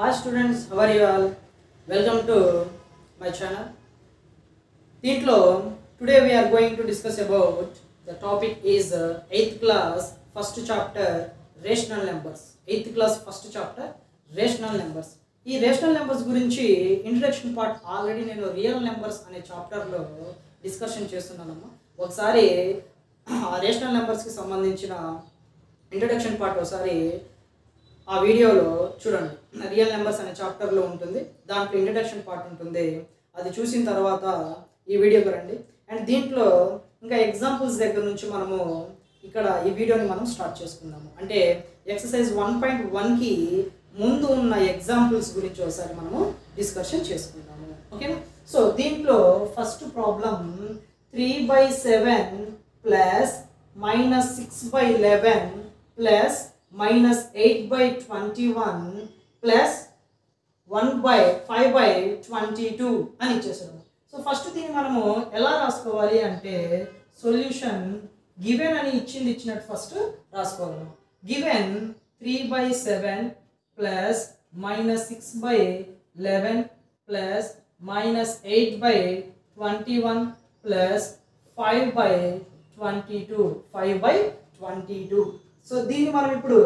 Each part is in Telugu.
Hi students how are you all welcome to my channel దీంట్లో today we are going to discuss about the topic is eighth class first chapter rational numbers eighth class first chapter rational numbers ఈ రేషనల్ నెంబర్స్ గురించి ఇంట్రడక్షన్ పార్ట్ ఆల్రెడీ నేను రియల్ నెంబర్స్ అనే చాప్టర్లో డిస్కషన్ చేస్తున్నానమ్మా ఒకసారి ఆ రేషనల్ నెంబర్స్కి సంబంధించిన ఇంట్రడక్షన్ పార్ట్ ఒకసారి ఆ వీడియోలో చూడండి రియల్ నెంబర్స్ అనే చాప్టర్లో ఉంటుంది. దాంట్లో ఇంట్రడక్షన్ పార్ట్ ఉంటుంది. అది చూసిన తర్వాత ఈ వీడియోకి రండి. అండ్ దీంట్లో ఇంకా ఎగ్జాంపుల్స్ దగ్గర నుంచి మనము ఇక్కడ ఈ వీడియోని మనం స్టార్ట్ చేసుకుందాము. అంటే ఎక్సర్సైజ్ వన్ పాయింట్ వన్కి ముందు ఉన్న ఎగ్జాంపుల్స్ గురించి ఒకసారి మనము డిస్కషన్ చేసుకుందాము. ఓకేనా సో దీంట్లో first problem three by seven plus minus six by eleven plus minus eight by twenty one plus one by five by twenty two అని ఇచ్చేసాడు సో ఫస్ట్ దీన్ని మనము ఎలా రాసుకోవాలి అంటే సొల్యూషన్ గివెన్ అని ఇచ్చింది ఇచ్చినట్టు ఫస్ట్ రాసుకోవాలి. Given three by seven plus minus six by eleven plus minus eight by twenty one plus five by twenty two five by twenty two so దీన్ని మనం ఇప్పుడు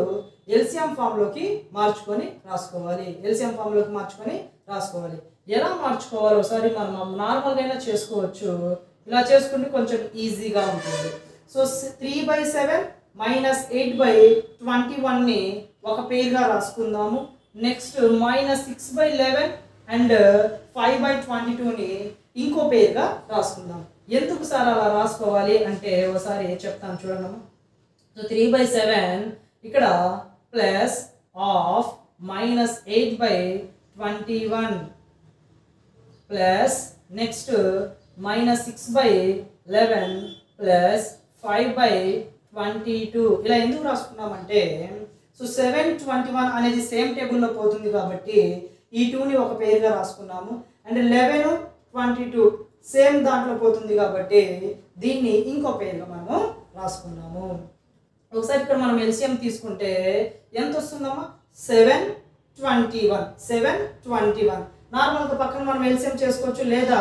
ఎల్సిఎం ఫామ్లోకి మార్చుకొని రాసుకోవాలి. ఎల్సిఎం ఫామ్లోకి మార్చుకొని రాసుకోవాలి. ఎలా మార్చుకోవాలి? ఒకసారి మనం నార్మల్గా అయినా చేసుకోవచ్చు. ఇలా చేసుకుంటే కొంచెం ఈజీగా ఉంటుంది. So three by seven minus eight by twenty వన్ని ఒక పేరుగా రాసుకుందాము. Next minus six by eleven and five by twenty టూని ఇంకో పేరుగా రాసుకుందాం. ఎందుకు సార్ అలా రాసుకోవాలి? అంటే ఒకసారి చెప్తాను చూడండి సో త్రీ బై సెవెన్ ఇక్కడ plus of minus eight by twenty one. Plus next minus six by eleven plus five by twenty two. ఇలా ఎందుకు రాసుకున్నామంటే సో సెవెన్ ట్వంటీ వన్ అనేది సేమ్ టేబుల్లో పోతుంది కాబట్టి ఈ టూని ఒక పేరుగా రాసుకున్నాము. And eleven twenty two same దాంట్లో పోతుంది కాబట్టి దీన్ని ఇంకో పేరుగా మనము రాసుకున్నాము. ఒకసారి ఇక్కడ మనం ఎల్సిఎం తీసుకుంటే ఎంత వస్తుందమ్మా seven twenty one. Seven twenty one. నార్మల్గా పక్కన మనం ఎల్సిఎం చేసుకోవచ్చు లేదా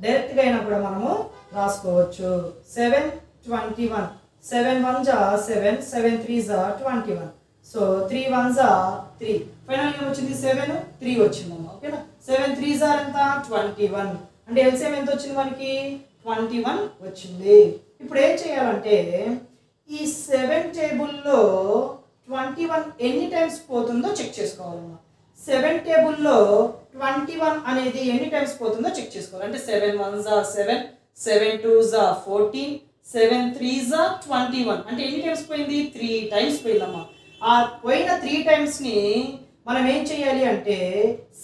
డైరెక్ట్గా అయినా కూడా మనము రాసుకోవచ్చు. Seven twenty one. Seven one జా సెవెన్ సెవెన్ త్రీ జా twenty one. So three one జా త్రీ. ఫైనల్ ఏం వచ్చింది సెవెన్ త్రీ వచ్చిందమ్మా. ఓకేనా? సెవెన్ త్రీ జా ఎంత? Twenty one. అంటే ఎల్సిఎం ఎంత వచ్చింది మనకి? ట్వంటీ వన్ వచ్చింది. ఇప్పుడు ఏం చేయాలంటే ఈ సెవెన్ టేబుల్లో ట్వంటీ వన్ ఎన్ని టైమ్స్ పోతుందో చెక్ చేసుకోవాలమ్మా. సెవెన్ టేబుల్లో ట్వంటీ వన్ అనేది ఎన్ని టైమ్స్ పోతుందో చెక్ చేసుకోవాలి. అంటే సెవెన్ వన్ జా సెవెన్ సెవెన్ టూ జా ఫోర్టీన్ సెవెన్ త్రీ జా ట్వంటీ వన్. అంటే ఎన్ని టైమ్స్ పోయింది? త్రీ టైమ్స్ పోయిందమ్మా. ఆ పోయిన త్రీ టైమ్స్ని మనం ఏం చేయాలి అంటే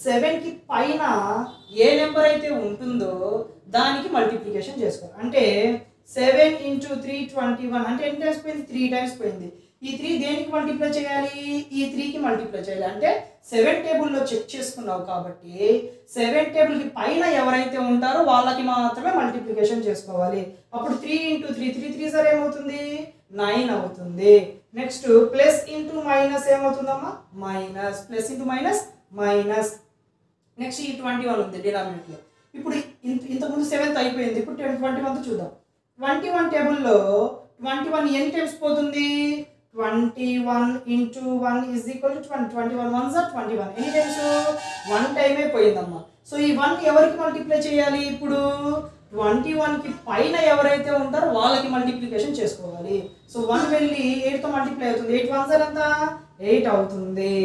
సెవెన్కి పైన ఏ నెంబర్ అయితే ఉంటుందో దానికి మల్టిప్లికేషన్ చేసుకోవాలి. అంటే seven into three twenty one. అంటే ఎన్ని టైమ్స్ పోయింది? త్రీ టైమ్స్ పోయింది. ఈ త్రీ దేనికి మల్టిప్లై చేయాలి? ఈ త్రీకి మల్టిప్లై చేయాలి. అంటే సెవెన్ టేబుల్లో చెక్ చేసుకున్నావు కాబట్టి సెవెన్ టేబుల్కి పైన ఎవరైతే ఉంటారో వాళ్ళకి మాత్రమే మల్టిప్లికేషన్ చేసుకోవాలి. అప్పుడు three into three three three sir ఏమవుతుంది? నైన్ అవుతుంది. Next plus into minus ఏమవుతుందమ్మా? Minus plus into minus minus next ఈ ట్వంటీ వన్ ఉంది డినామినేట్లో ఇప్పుడు ఇంత ఇంతకుముందు సెవెంత్ అయిపోయింది. ఇప్పుడు ట్వంటీ వన్ చూద్దాం. ట్వంటీ వన్ టేబుల్లో ట్వంటీ వన్ ఎన్ని టైమ్స్ పోతుంది. Twenty one into one is equal to twenty twenty one one sir twenty one ఎన్ని టైమ్స్ వన్ టైమే పోయిందమ్మా. సో ఈ వన్ ఎవరికి మల్టిప్లై చేయాలి ఇప్పుడు? ట్వంటీ వన్కి పైన ఎవరైతే ఉంటారో వాళ్ళకి మల్టిప్లికేషన్ చేసుకోవాలి. సో వన్ వెళ్ళి ఎయిట్తో మల్టిప్లై అవుతుంది. ఎయిట్ వన్ ఆర్ ఎంత? ఎయిట్ అవుతుంది.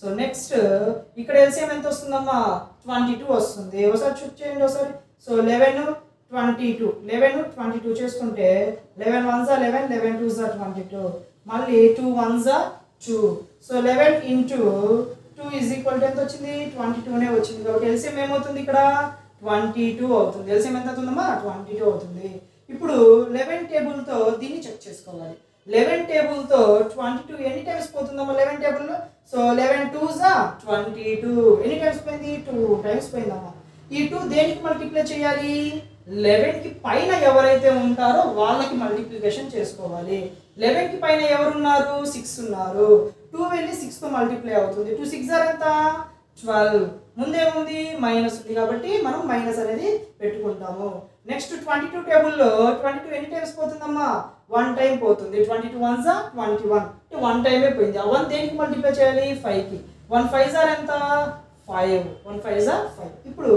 సో నెక్స్ట్ ఇక్కడ ఎల్సిఎం ఎంత వస్తుందమ్మా? ట్వంటీ టూ వస్తుంది. ఒకసారి చూక్ చేయండి ఒకసారి. So eleven twenty two eleven twenty two చేసుకుంటే లెవెన్ వన్ జా లెవెన్ లెవెన్ టూ జా ట్వంటీ టూ మళ్ళీ two ones two so eleven into two is equal to ఎంత వచ్చింది ట్వంటీ టూనే వచ్చింది. కాబట్టి ఎల్సిఎం ఏమవుతుంది ఇక్కడ? ట్వంటీ టూ అవుతుంది. ఎల్సిఎం ఎంత అవుతుందమ్మా ట్వంటీ టూ అవుతుంది. ఇప్పుడు లెవెన్ టేబుల్తో దీన్ని చెక్ చేసుకోవాలి. లెవెన్ టేబుల్తో ట్వంటీ టూ ఎన్ని టైమ్స్ పోతుందమ్మా లెవెన్ టేబుల్లో? సో లెవెన్ టూజా ట్వంటీ టూ ఎన్ని టైమ్స్ పోయింది? టూ టైమ్స్ పోయిందమ్మా. ఈ టూ దేనికి మల్టిప్లై చేయాలి? లెవెన్కి పైన ఎవరైతే ఉంటారో వాళ్ళకి మల్టిప్లికేషన్ చేసుకోవాలి. లెవెన్కి పైన ఎవరున్నారు? సిక్స్ ఉన్నారు. టూ వెళ్ళి సిక్స్తో మల్టిప్లై అవుతుంది. టూ సిక్స్ ఆర్ ఎంత? ట్వెల్వ్ ముందేముంది? మైనస్ ఉంది కాబట్టి మనం మైనస్ అనేది పెట్టుకుంటాము. నెక్స్ట్ ట్వంటీ టూ టేబుల్లో ట్వంటీ టూ ఎన్ని టైమ్స్ పోతుందమ్మా? వన్ టైం పోతుంది. Twenty two one twenty one one టైమే పోయింది. ఆ వన్ దేనికి మల్టిప్లై చేయాలి? ఫైవ్కి వన్ ఫైవ్ సార్ ఎంత? Five one five sir five ఇప్పుడు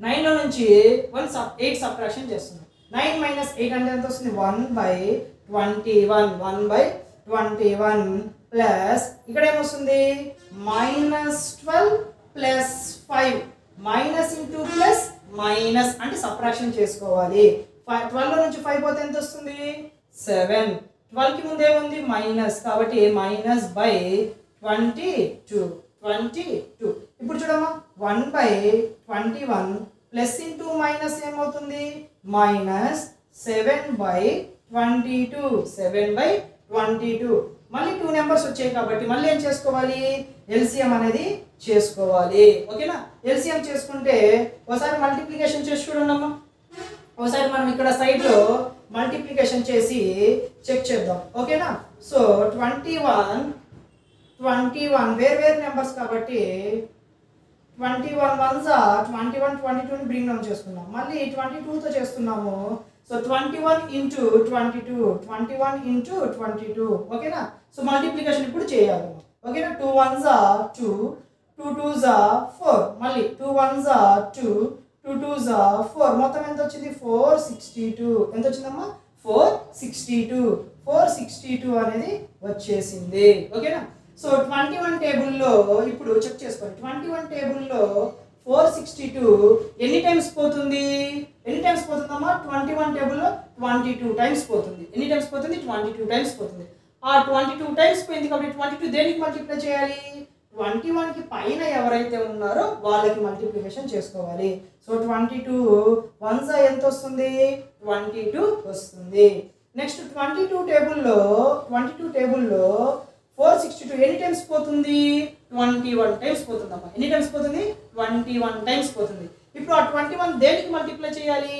నైన్లో నుంచి వన్ సబ్ ఎయిట్ సబ్ట్రాక్షన్ చేస్తున్నాం. నైన్ మైనస్ ఎయిట్ అంటే ఎంత వస్తుంది? One by twenty one one by twenty one plus ఇక్కడ ఏమొస్తుంది? Minus twelve plus five minus into plus minus అంటే సబ్ట్రాక్షన్ చేసుకోవాలి. ఫైవ్ ట్వెల్వ్ నుంచి ఫైవ్ పోతే ఎంత వస్తుంది? సెవెన్ ట్వెల్వ్కి ముందేముంది మైనస్ కాబట్టి minus by twenty two twenty two ఇప్పుడు చూడమ్మా. One by twenty one plus into minus ఏమవుతుంది? Minus seven by twenty two seven by twenty two. మళ్ళీ టూ నెంబర్స్ వచ్చాయి కాబట్టి మళ్ళీ ఏం చేసుకోవాలి? ఎల్సిఎం అనేది చేసుకోవాలి. ఓకేనా? ఎల్సిఎం చేసుకుంటే ఒకసారి మల్టిప్లికేషన్ చేసి చూడండి ఒకసారి మనం ఇక్కడ సైడ్లో మల్టిప్లికేషన్ చేసి చెక్ చేద్దాం. ఓకేనా? So twenty one twenty one వేరు వేరు నెంబర్స్ కాబట్టి twenty one ones twenty one twenty టూని బ్రింగ్ డౌన్ చేసుకున్నాం మళ్ళీ ట్వంటీ టూతో చేస్తున్నాము. So twenty one into twenty two twenty one into twenty two ఓకేనా సో మల్టిప్లికేషన్ ఇప్పుడు చేయాలి. ఓకేనా టూ వన్ జా టూ టూ టూ జా ఫోర్ మళ్ళీ టూ వన్ జా టూ టూ టూ జా ఫోర్ మొత్తం ఎంత వచ్చింది? ఫోర్ సిక్స్టీ టూ ఎంత వచ్చిందమ్మా? Four sixty two four sixty two అనేది వచ్చేసింది. ఓకేనా సో ట్వంటీ వన్ టేబుల్లో ఇప్పుడు చెక్ చేసుకోండి. ట్వంటీ వన్ టేబుల్లో ఫోర్ సిక్స్టీ టూ. ఎన్ని టైమ్స్ పోతుంది? ఎన్ని టైమ్స్ పోతుందమ్మా? ట్వంటీ వన్ టేబుల్లో ట్వంటీ టూ టైమ్స్ పోతుంది. ఎన్ని టైమ్స్ పోతుంది? ట్వంటీ టూ టైమ్స్ పోతుంది. ఆ ట్వంటీ టూ టైమ్స్ పోయింది కాబట్టి ట్వంటీ టూ దేనికి మల్టిప్లై చేయాలి? ట్వంటీ వన్కి పైన ఎవరైతే ఉన్నారో వాళ్ళకి మల్టిప్లికేషన్ చేసుకోవాలి. సో ట్వంటీ టూ వన్స్ ఎంత వస్తుంది? ట్వంటీ టూ వస్తుంది. నెక్స్ట్ ట్వంటీ టూ టేబుల్లో ట్వంటీ టూ టేబుల్లో సిక్స్టీ టూ ఎన్ని టైమ్స్ పోతుంది? ట్వంటీ వన్ టైమ్స్ పోతుందమ్మా. ఎన్ని టైమ్స్ పోతుంది? ట్వంటీ వన్ టైమ్స్ పోతుంది. ఇప్పుడు ఆ ట్వంటీ వన్ దేనికి మల్టిప్లై చేయాలి?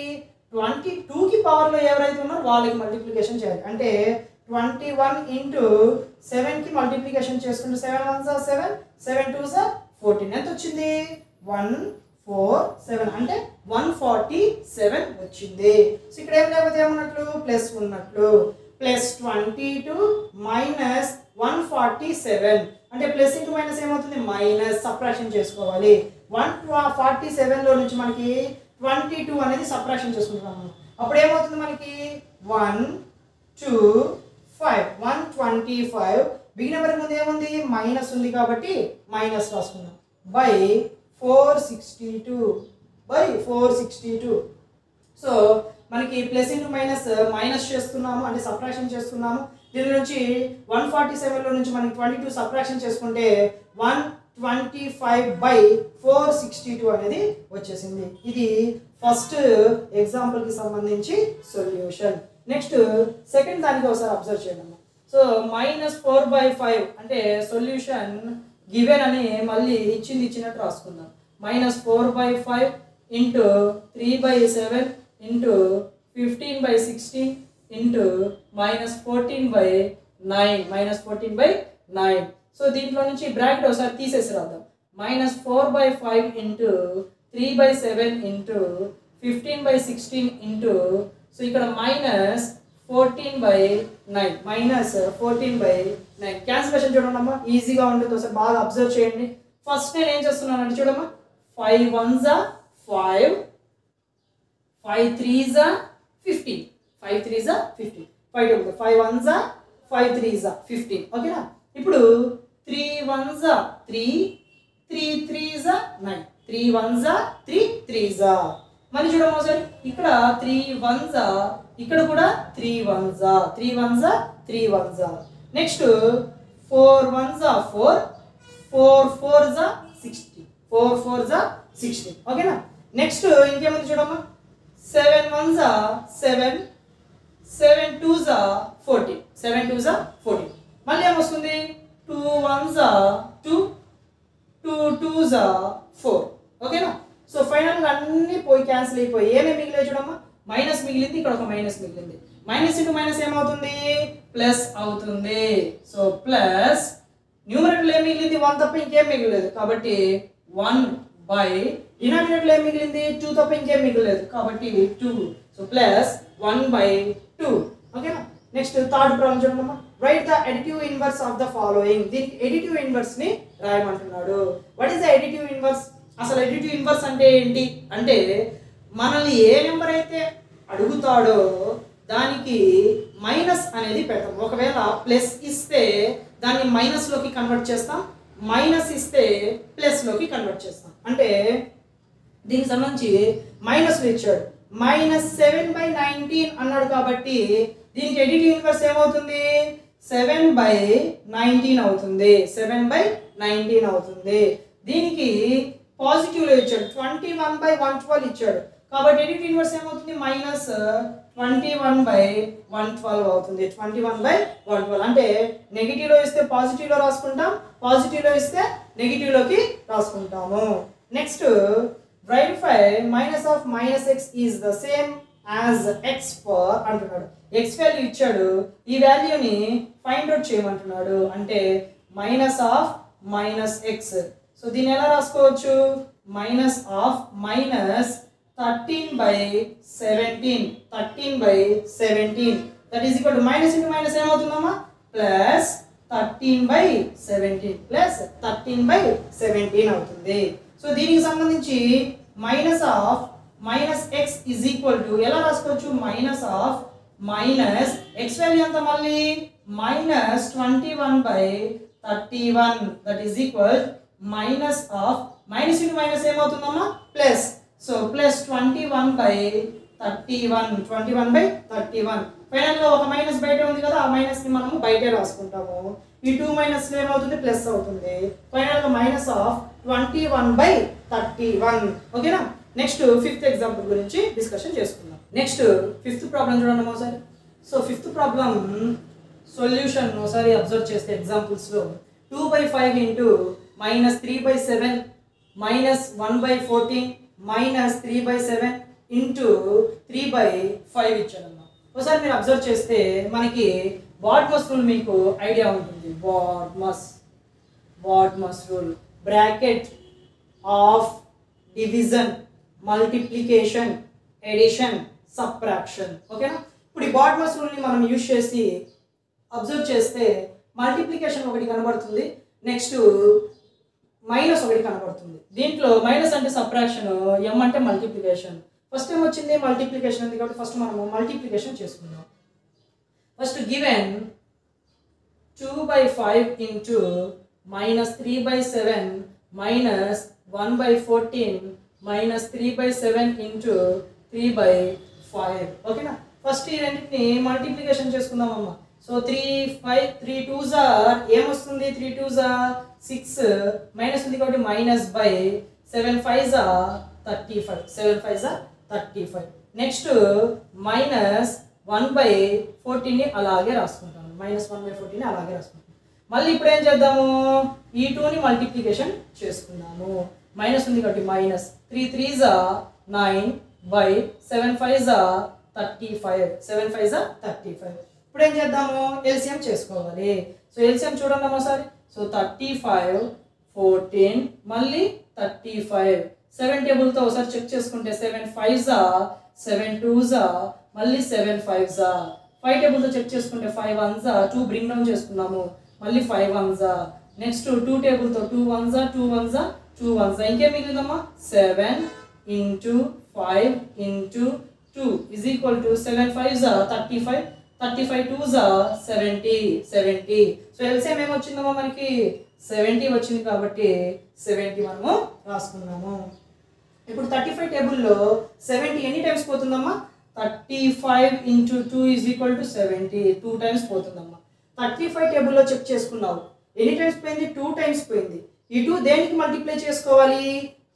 ట్వంటీ టూకి పవర్లో ఎవరైతే ఉన్నారో వాళ్ళకి మల్టిప్లికేషన్ చేయాలి. అంటే ట్వంటీ వన్ ఇంటూ సెవెన్కి మల్టిప్లికేషన్ చేసుకుంటే సెవెన్ వన్ సార్ సెవెన్ సెవెన్ టూ సార్ ఫోర్టీన్ ఎంత వచ్చింది? వన్ ఫోర్ సెవెన్ అంటే వన్ ఫార్టీ సెవెన్ వచ్చింది. సో ఇక్కడ ఏం లేకపోతే ఏమన్నట్లు? ప్లస్ ఉన్నట్లు. Plus twenty two minus one forty seven. అంటే ప్లస్ ఇంటూ మైనస్ ఏమవుతుంది? మైనస్ సప్రాక్షన్ చేసుకోవాలి. వన్ ఫార్టీ సెవెన్లో నుంచి మనకి ట్వంటీ టూ అనేది సప్రాక్షన్ చేసుకుంటున్నాము అప్పుడు ఏమవుతుంది మనకి? One two five. One twenty five. Big number ముందు ఏముంది? మైనస్ ఉంది కాబట్టి మైనస్ రాసుకున్నాం by four sixty two. By four sixty two. So మనకి plus into minus uh, minus చేస్తున్నాము అంటే సబ్ట్రాక్షన్ చేస్తున్నాము. దీని నుంచి వన్ ఫార్టీ సెవెన్లో నుంచి మనకి ట్వంటీ టూ సబ్ట్రాక్షన్ చేసుకుంటే one twenty five by four sixty two అనేది వచ్చేసింది. ఇది ఫస్ట్ ఎగ్జాంపుల్కి సంబంధించి సొల్యూషన్ నెక్స్ట్ సెకండ్ దానికి ఒకసారి అబ్జర్వ్ చేయండి so minus four by five అంటే సొల్యూషన్ గివెన్ అని మళ్ళీ ఇచ్చింది ఇచ్చినట్టు రాసుకుందాం. Minus four by five into three by seven into fifteen by sixteen into minus fourteen by nine minus fourteen by nine so దీంట్లో నుంచి బ్రాకెట్ ఒకసారి తీసేసి రాద్దాం. Minus four by five into three by seven into fifteen by sixteen into so ఇక్కడ minus fourteen by nine minus fourteen by nine cancellation చూడండి అమ్మా ఈజీగా ఉండదు ఒకసారి బాగా అబ్జర్వ్ చేయండి. ఫస్ట్ నేను ఏం చేస్తున్నానంటే చూడమ్మా ఫైవ్ వన్ జా ఫైవ్ ఫైవ్ త్రీ జా ఫిఫ్టీన్ ఫైవ్ త్రీ జా fifteen five two five one జా ఫైవ్ త్రీ జా ఫిఫ్టీన్ ఓకేనా ఇప్పుడు త్రీ వన్ జా త్రీ త్రీ త్రీ జా నైన్ త్రీ వన్ జా త్రీ త్రీ జా మళ్ళీ చూడము ఒకసారి ఇక్కడ త్రీ వన్ జా ఇక్కడ కూడా త్రీ వన్ జా త్రీ వన్ జా త్రీ వన్ జా నెక్స్ట్ ఫోర్ వన్ జా ఫోర్ ఫోర్ ఫోర్ జా సిక్స్టీ ఫోర్ ఫోర్ జా సిక్స్టీ ఓకేనా నెక్స్ట్ ఇంకేముంది చూడమ్మా సెవెన్ వన్ జా సెవెన్ సెవెన్ టూ జా ఫోర్టీన్ సెవెన్ టూ జా ఫోర్టీన్ మళ్ళీ ఏమొస్తుంది టూ వన్ జా టూ టూ టూ జా ఫోర్ ఓకేనా సో ఫైనల్ అన్నీ పోయి క్యాన్సిల్ అయిపోయి ఏమేమి మిగిలే చూడమ్మా? మైనస్ మిగిలింది ఇక్కడ ఒక మైనస్ మిగిలింది. మైనస్ ఇంటూ మైనస్ ఏమవుతుంది? ప్లస్ అవుతుంది. సో ప్లస్ న్యూమరేటర్లో ఏం మిగిలింది? వన్ తప్ప ఇంకేం మిగిలేదు కాబట్టి వన్ బై డినామినేటర్లో ఏం మిగిలింది? టూ తప్ప ఇంకేం మిగలలేదు. కాబట్టి two so plus one by two ఓకేనా నెక్స్ట్ థర్డ్ ప్రాబ్లం చూడమ్మా write the additive inverse of the following దీనికి ఎడిటివ్ ఇన్వర్స్ని రాయమంటున్నాడు. What is the additive inverse అసలు ఎడిటివ్ ఇన్వర్స్ అంటే ఏంటి? అంటే మనల్ని ఏ నెంబర్ అయితే అడుగుతాడో దానికి మైనస్ అనేది పెడతాం. ఒకవేళ ప్లస్ ఇస్తే దాన్ని మైనస్లోకి కన్వర్ట్ చేస్తాం. మైనస్ ఇస్తే ప్లస్లోకి కన్వర్ట్ చేస్తాం. అంటే దీనికి సంబంధించి మైనస్ ఇచ్చాడు మైనస్ సెవెన్ బై నైన్టీన్ అన్నాడు కాబట్టి దీనికి ఎడిట్ ఇన్వర్స్ ఏమవుతుంది? సెవెన్ బై నైన్టీన్ అవుతుంది. సెవెన్ బై నైన్టీన్ అవుతుంది. దీనికి పాజిటివ్లో ఇచ్చాడు. Twenty one by one twelve ఇచ్చాడు. కాబట్టి ఎడిట్ ఇన్వర్స్ ఏమవుతుంది? Minus twenty one by one twelve అవుతుంది. Twenty one by one twelve అంటే నెగిటివ్లో ఇస్తే పాజిటివ్లో రాసుకుంటాం పాజిటివ్లో ఇస్తే నెగిటివ్లోకి రాసుకుంటాము. Next verify minus of minus x is the same as x for అంటున్నాడు. ఎక్స్ వాల్యూ ఇచ్చాడు. ఈ వాల్యూని ఫైండ్ అవుట్ చేయమంటున్నాడు. అంటే minus of minus x so దీన్ని ఎలా రాసుకోవచ్చు? Minus of minus thirteen by seventeen thirteen by seventeen that is equal to minus into minus ఏమవుతుందమ్మా? Plus thirteen by seventeen plus thirteen by seventeen అవుతుంది. సో దీనికి సంబంధించి minus of minus x is equal to ఎలా రాసుకోవచ్చు? Minus of minus x value ఎంత మళ్ళీ? Minus twenty one by thirty one that is equal minus of minus into minus ఏమవుతుందమ్మా? Plus so plus twenty one by thirty one twenty one by thirty one ఫైనల్లో ఒక మైనస్ బయట ఉంది కదా ఆ మైనస్ని మనము బయటే రాసుకుంటాము. ఈ టూ మైనస్ ఏమవుతుంది? ప్లస్ అవుతుంది. ఫైనల్గా minus of twenty one by thirty one ఓకేనా నెక్స్ట్ ఫిఫ్త్ ఎగ్జాంపుల్ గురించి డిస్కషన్ చేసుకుందాం. నెక్స్ట్ ఫిఫ్త్ ప్రాబ్లం చూడండి ఒకసారి సో ఫిఫ్త్ ప్రాబ్లం సొల్యూషన్ ఒకసారి అబ్జర్వ్ చేస్తే ఎగ్జాంపుల్స్లో two by five into minus three by seven minus one by fourteen minus three by seven into three by five ఇచ్చాడమ్మా ఒకసారి మీరు అబ్జర్వ్ చేస్తే మనకి బాట్మస్ రూల్ మీకు ఐడియా ఉంటుంది. BODMAS BODMAS rule bracket of division multiplication addition subtraction ఓకేనా ఇప్పుడు ఈ బాట్మస్ రూల్ని మనం యూజ్ చేసి అబ్జర్వ్ చేస్తే మల్టిప్లికేషన్ ఒకటి కనబడుతుంది. నెక్స్ట్ మైనస్ ఒకటి కనబడుతుంది. దీంట్లో మైనస్ అంటే సప్రాక్షన్ ఎం అంటే మల్టిప్లికేషన్ ఫస్ట్ టైం వచ్చింది మల్టిప్లికేషన్ ఉంది కాబట్టి ఫస్ట్ మనము మల్టిప్లికేషన్ చేసుకుందాం. First given two by five into minus three by seven minus one by fourteen minus three by seven into three by five ఓకేనా ఫస్ట్ ఈ రెండింటిని multiplication చేసుకుందామమ్మ so three five three two jar ఏమొస్తుంది త్రీ టూ జా సిక్స్ మైనస్ ఉంది కాబట్టి మైనస్ బై సెవెన్ ఫైవ్ జా థర్టీ ఫైవ్ సెవెన్ ఫైవ్ జా thirty five. Next minus one by ఫోర్టీన్ని అలాగే రాసుకుంటాను. మైనస్ వన్ బై ఫోర్టీని అలాగే రాసుకుంటాను. మళ్ళీ ఇప్పుడు ఏం చేద్దాము? ఈ టూని మల్టిప్లికేషన్ చేసుకున్నాను మైనస్ ఉంది కాబట్టి మైనస్ త్రీ త్రీ జా నైన్ బై సెవెన్ ఫైవ్ జా థర్టీ ఫైవ్ సెవెన్ ఫైవ్ జా థర్టీ ఫైవ్ ఇప్పుడు ఏం చేద్దాము? ఎల్సిఎం చేసుకోవాలి. సో ఎల్సిఎం చూడండి ఒకసారి. సో థర్టీ ఫైవ్ ఫోర్టీన్ మళ్ళీ థర్టీ ఫైవ్ సెవెన్ టేబుల్తో ఒకసారి చెక్ చేసుకుంటే సెవెన్ ఫైవ్జా సెవెన్ టూజా మళ్ళీ సెవెన్ ఫైవ్జా ఫైవ్ టేబుల్తో చెక్ చేసుకుంటే ఫైవ్ వన్జా టూ బ్రింగ్ డౌన్ చేసుకున్నాము మళ్ళీ ఫైవ్ వన్జా నెక్స్ట్ టూ టేబుల్తో టూ వన్జా టూ వన్జా టూ వన్జా ఇంకేం మిగిలిందమ్మా? Seven into five into two is equal to seven five జా thirty five. Thirty five two జా సెవెంటీ సెవెంటీ. సో ఎల్సిఎం ఏమొచ్చిందమ్మా మనకి? సెవెంటీ వచ్చింది కాబట్టి సెవెంటీ మనము రాసుకున్నాము. ఇప్పుడు థర్టీ ఫైవ్ టేబుల్లో సెవెంటీ ఎన్ని times పోతుందమ్మా? Thirty five into two is equal to seventy two times పోతుందమ్మా. Thirty five టేబుల్లో చెక్ చేసుకున్నావు. ఎన్ని టైమ్స్ పోయింది? టూ టైమ్స్ పోయింది. ఈ టూ దేనికి మల్టిప్లై చేసుకోవాలి?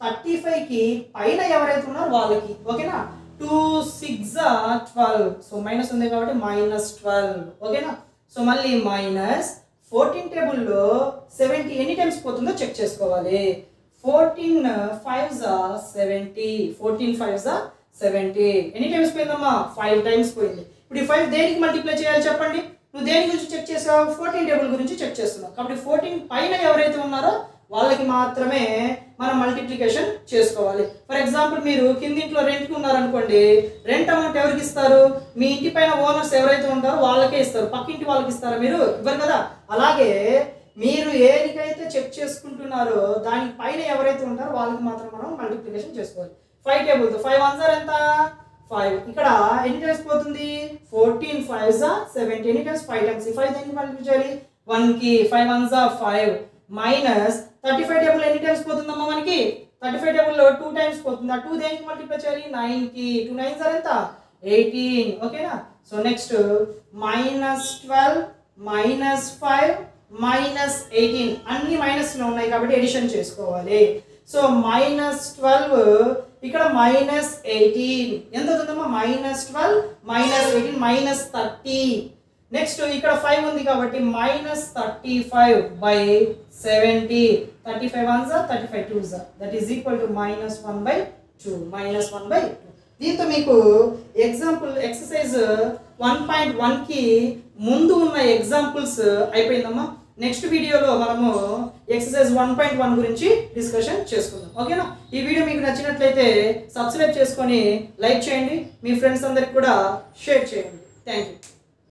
థర్టీ ఫైవ్కి పైన ఎవరైతే ఉన్నారో వాళ్ళకి. ఓకేనా? Two six twelve so minus ఉంది కాబట్టి మైనస్ ట్వెల్వ్ ఓకేనా? సో మళ్ళీ మైనస్ ఫోర్టీన్ టేబుల్లో సెవెంటీ ఎన్ని టైమ్స్ పోతుందో చెక్ చేసుకోవాలి. ఫోర్టీన్ ఫైవ్ జా సెవెంటీ ఫోర్టీన్ ఫైవ్ జా సెవెంటీ ఎన్ని టైమ్స్ పోయిందమ్మా? ఫైవ్ టైమ్స్ పోయింది. ఇప్పుడు ఈ ఫైవ్ దేనికి మల్టిప్లై చేయాలి చెప్పండి? నువ్వు దేని గురించి చెక్ చేసావు? ఫోర్టీన్ టేబుల్ గురించి చెక్ చేస్తున్నావు. కాబట్టి ఫోర్టీన్ పైన ఎవరైతే ఉన్నారో వాళ్ళకి మాత్రమే మనం మల్టిప్లికేషన్ చేసుకోవాలి. ఫర్ ఎగ్జాంపుల్ మీరు కిందింట్లో రెంట్కి ఉన్నారనుకోండి రెంట్ అమౌంట్ ఎవరికి ఇస్తారు? మీ ఇంటి పైన ఓనర్స్ ఎవరైతే ఉంటారో వాళ్ళకే ఇస్తారు. పక్కింటి వాళ్ళకి ఇస్తారా మీరు? ఇవ్వరు కదా? అలాగే మీరు ఏదికైతే చెక్ చేసుకుంటున్నారో దానికి పైన ఎవరైతే ఉంటారో వాళ్ళకి మాత్రం మనం మల్టిప్లికేషన్ చేసుకోవాలి. ఫైవ్ టేబుల్ ఫైవ్ ఆన్సర్ ఎంత? ఫైవ్ ఇక్కడ ఎన్ని టైమ్స్ పోతుంది? ఫోర్టీన్ ఫైవ్ జా సెవెంటీ ఎన్ని టైమ్స్ ఫైవ్ టైమ్స్ ఫైవ్ దేనికి మల్టిప్లై చేయాలి? వన్కి ఫైవ్ వన్ జా five minus thirty five table ఎన్ని టైమ్స్ పోతుందమ్మా మనకి? థర్టీ ఫైవ్ టేబుల్లో టూ టైమ్స్ పోతుంది? ఆ టూ దేనికి మల్టిప్లై చేయాలి? నైన్కి టూ నైన్ సార్ ఎంత? ఎయిటీన్ ఓకేనా so next minus twelve minus five minus eighteen అన్ని మైనస్లో ఉన్నాయి కాబట్టి ఎడిషన్ చేసుకోవాలి. సో మైనస్ ట్వెల్వ్ ఇక్కడ మైనస్ ఎయిటీన్ ఎంత అవుతుందమ్మా? Minus twelve minus eighteen minus thirty next ఇక్కడ ఫైవ్ ఉంది కాబట్టి minus thirty five by seventy thirty five one జా థర్టీ ఫైవ్ టూ జా that is equal to minus one by two minus one by two దీంతో మీకు ఎగ్జాంపుల్ ఎక్సర్సైజ్ వన్ పాయింట్ వన్కి ముందు ఉన్న ఎగ్జాంపుల్స్ అయిపోయిందమ్మా. నెక్స్ట్ వీడియోలో మనము ఎక్సర్సైజ్ వన్ పాయింట్ వన్ గురించి డిస్కషన్ చేసుకుందాం. ఓకేనా ఈ వీడియో మీకు నచ్చినట్లయితే సబ్స్క్రైబ్ చేసుకొని లైక్ చేయండి. మీ ఫ్రెండ్స్ అందరికి కూడా షేర్ చేయండి. Thank you